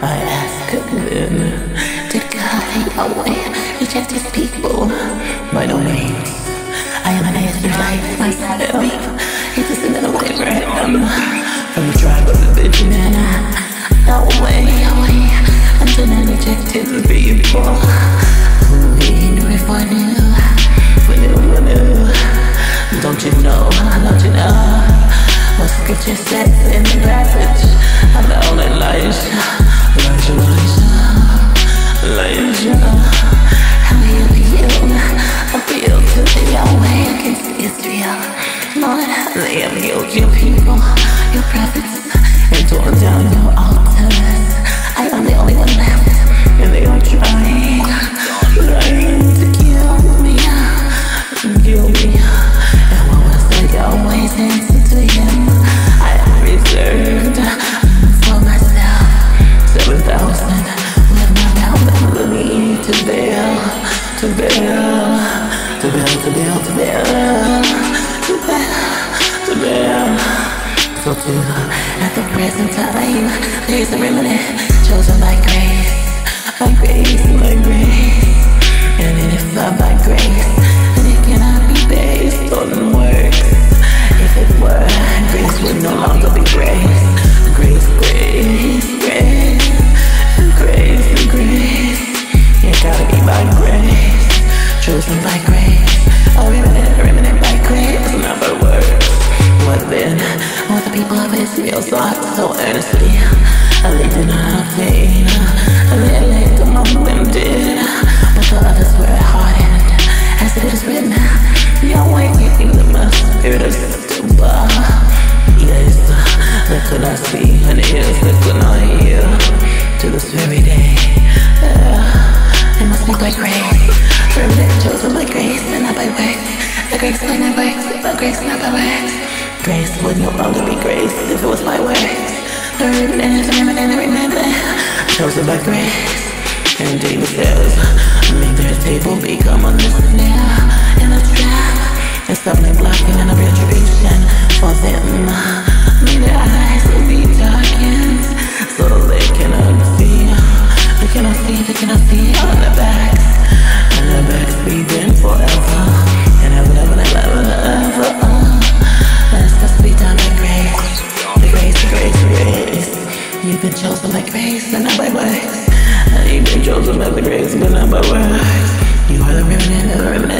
I ask then, did God away Yahweh reject his people? By no means. I am an Israelite myself. He descended of Abraham from the tribe of Benjamin. Yahweh, Yahweh, I'm gonna reject his people. Who knew if I knew, for knew, for knew. Don't you know, don't you know? What scripture says in the passage about Elijah? Elijah, Lord, they have killed your people, your prophets, and torn down your altars. I am the only one left, and they are trying, trying to kill me, kill me. And what was the Yahweh's answer to him? I have reserved for myself seven thousand with my ability to bear, to bear, to bear, to bear, to bear, bear. So too, at the present time, there is a remnant chosen by grace, by grace, by grace. And if not by grace, then it cannot be based on works. If it were, grace would no longer be grace. Grace, grace, grace, grace, grace. It gotta be by grace, chosen by grace. A remnant, a remnant could not see, and ears that could not hear. To this very day, uh, it must be by grace. Remnant chosen by grace and not by works. The grace by not works, but grace not by works. Grace would no longer be grace if it was by works. The remnant a remnant, a remnant, chosen by grace. And David says, Make their table become a snare and a trap. And stumbling blocking and a retribution for them. May their eyes by and not by works. You've been chosen by the grace, but not by works. You are the remnant, of the remnant.